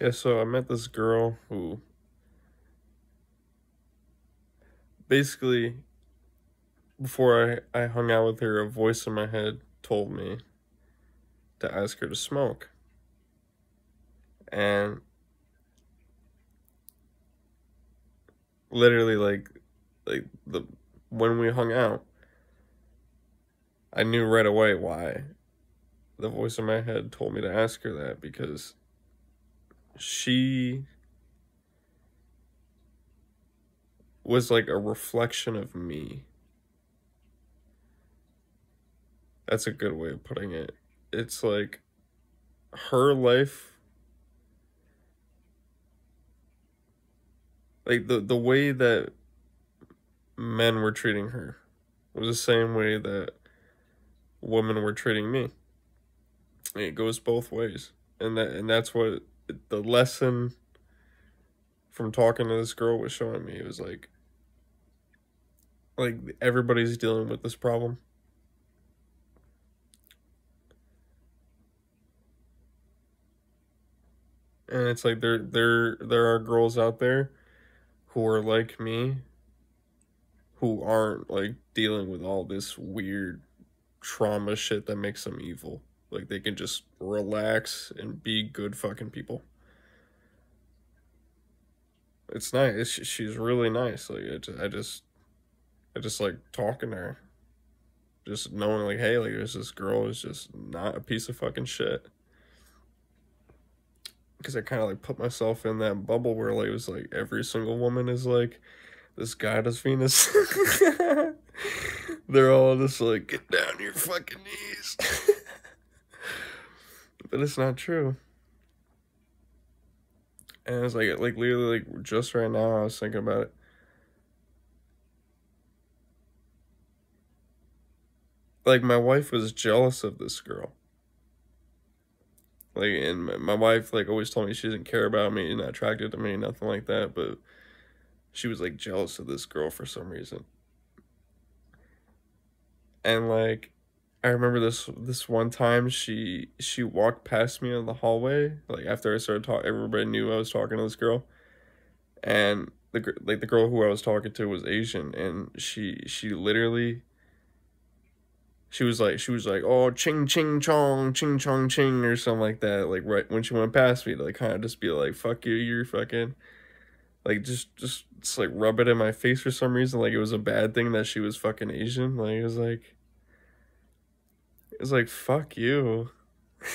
Yeah, so I met this girl who basically before I, I hung out with her, a voice in my head told me to ask her to smoke. And literally like like the when we hung out, I knew right away why the voice in my head told me to ask her that because she was like a reflection of me. That's a good way of putting it. It's like her life like the the way that men were treating her was the same way that women were treating me. It goes both ways. And that and that's what the lesson from talking to this girl was showing me. It was like like everybody's dealing with this problem. And it's like there there there are girls out there who are like me who aren't like dealing with all this weird trauma shit that makes them evil. Like they can just relax and be good fucking people. It's nice. She's really nice. Like I just, I just, I just like talking to her. Just knowing like, hey, like there's this girl who's just not a piece of fucking shit. Because I kind of like put myself in that bubble where like it was like every single woman is like this goddess Venus. They're all just like, get down your fucking knees. but it's not true. And it's like, like literally, like just right now, I was thinking about it. Like my wife was jealous of this girl. Like, and my wife like always told me she doesn't care about me, not attracted to me, nothing like that. But she was like jealous of this girl for some reason. And like I remember this this one time she she walked past me in the hallway like after I started talking everybody knew I was talking to this girl. And the like the girl who I was talking to was Asian and she she literally she was like she was like oh ching ching chong ching chong ching or something like that like right when she went past me to like kind of just be like fuck you you're fucking like just just just like rub it in my face for some reason like it was a bad thing that she was fucking asian like it was like it was like fuck you.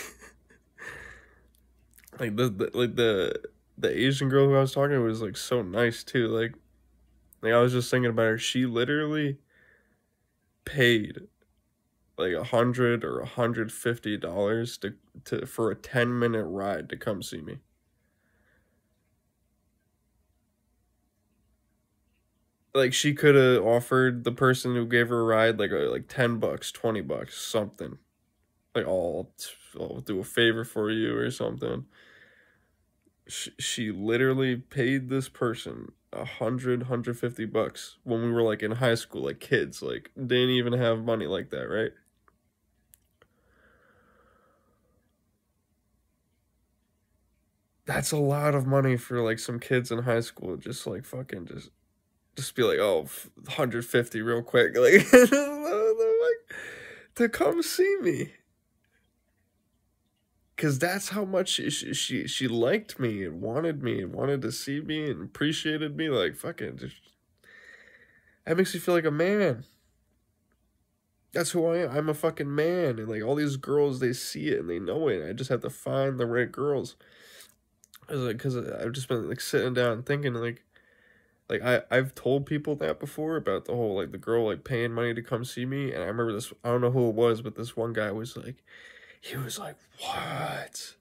Like the, the like the the asian girl who i was talking to was like so nice too. Like like i was just thinking about her. She literally paid like a hundred or a hundred fifty dollars to to for a 10 minute ride to come see me like she could have offered the person who gave her a ride like a, like 10 bucks 20 bucks something. Like oh I'll, I'll do a favor for you or something. She, she literally paid this person a hundred hundred fifty bucks when we were like in high school like kids like didn't even have money like that right? That's a lot of money for like some kids in high school just like fucking just just be like, oh, 150 real quick, like, to come see me. Cause that's how much she, she she liked me and wanted me and wanted to see me and appreciated me. Like fucking, just, that makes me feel like a man. That's who I am. I'm a fucking man, and like all these girls, they see it and they know it. I just have to find the right girls. Cause, like, I've just been like sitting down thinking like, like I I've told people that before about the whole like the girl like paying money to come see me and I remember this I don't know who it was but this one guy was like he was like what?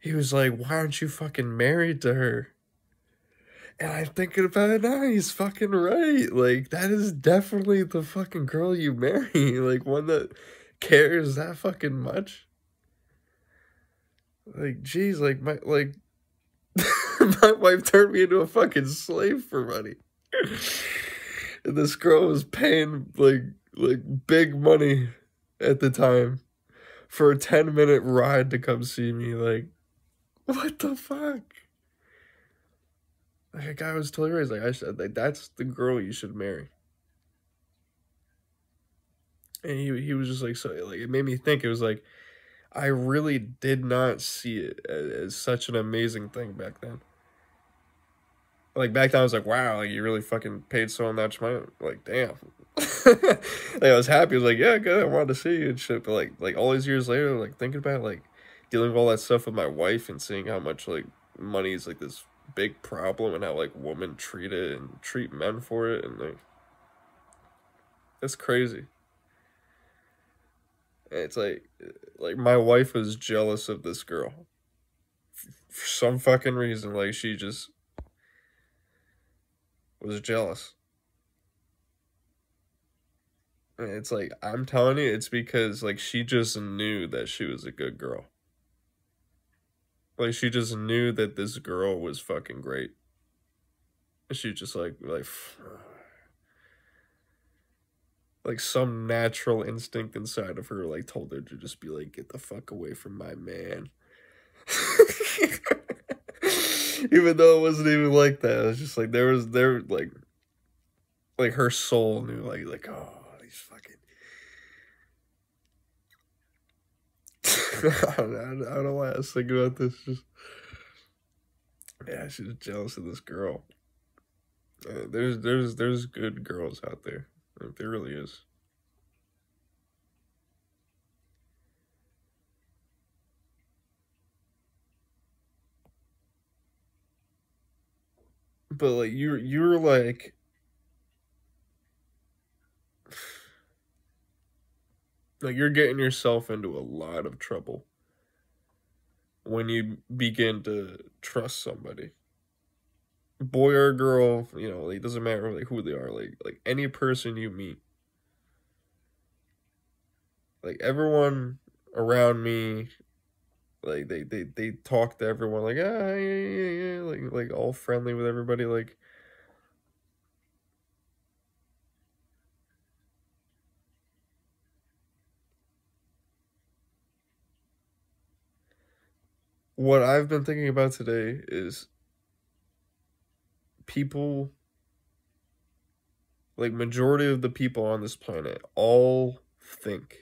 He was like why aren't you fucking married to her? And I'm thinking about it now he's fucking right. Like that is definitely the fucking girl you marry like one that cares that fucking much. Like geez like my like my wife turned me into a fucking slave for money. and this girl was paying like like big money at the time for a 10 minute ride to come see me like What the fuck? Like a guy was totally raised like I said, like that's the girl you should marry. And he he was just like so like it made me think it was like I really did not see it as, as such an amazing thing back then. Like back then I was like, wow, like you really fucking paid so much money. Like damn. like I was happy. I was like, yeah, good. I wanted to see you and shit. But like like all these years later, like thinking about like dealing with all that stuff with my wife and seeing how much like money is like this big problem and how like women treat it and treat men for it and like it's crazy. And it's like like my wife was jealous of this girl for some fucking reason like she just was jealous. It's like I'm telling you it's because like she just knew that she was a good girl. Like she just knew that this girl was fucking great. She just like like like some natural instinct inside of her like told her to just be like get the fuck away from my man. even though it wasn't even like that. It was just like there was there like like her soul knew like like oh these fucking I, don't, I don't know why I was thinking about this. Just yeah, she's jealous of this girl. Uh, there's there's there's good girls out there. Like, there really is. But like you're you're like like you're getting yourself into a lot of trouble when you begin to trust somebody. Boy or girl you know like, it doesn't matter like who they are like like any person you meet. Like everyone around me like they they, they talk to everyone like ah yeah yeah yeah like like all friendly with everybody like what I've been thinking about today is people like majority of the people on this planet all think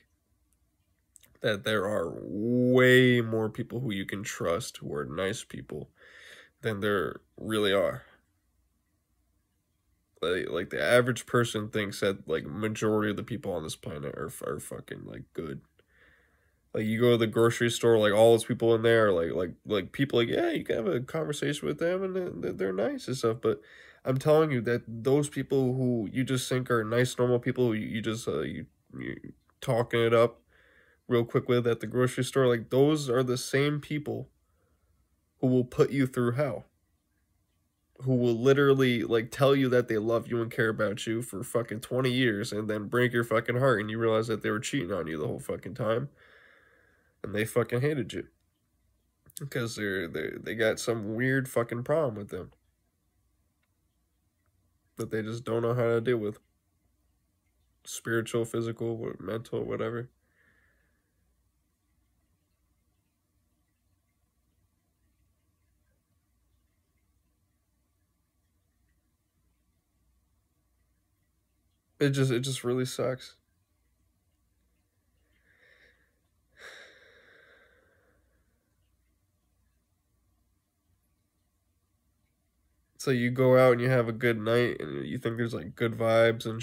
that there are way more people who you can trust who are nice people than there really are. Like like the average person thinks that like majority of the people on this planet are are fucking like good. Like you go to the grocery store like all those people in there like like like people like yeah you can have a conversation with them and they're, nice and stuff but i'm telling you that those people who you just think are nice normal people you, you just uh, you, you talking it up real quick with at the grocery store like those are the same people who will put you through hell who will literally like tell you that they love you and care about you for fucking 20 years and then break your fucking heart and you realize that they were cheating on you the whole fucking time and they fucking hated you because they're they they got some weird fucking problem with them that they just don't know how to deal with. Spiritual physical mental whatever it just it just really sucks. So you go out and you have a good night and you think there's like good vibes and